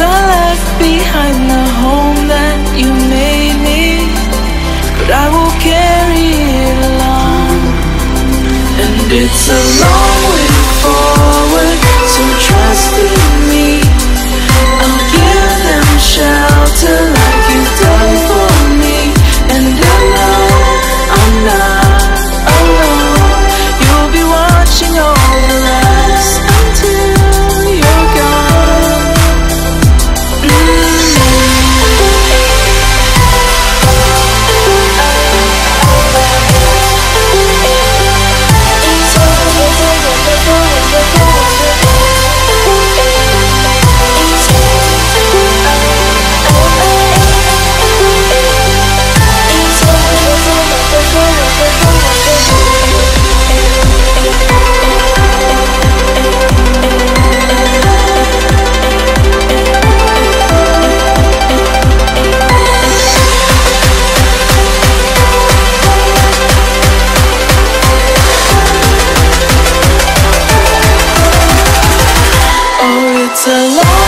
I left behind the home that you made me But I will carry it along. And it's a long way for so long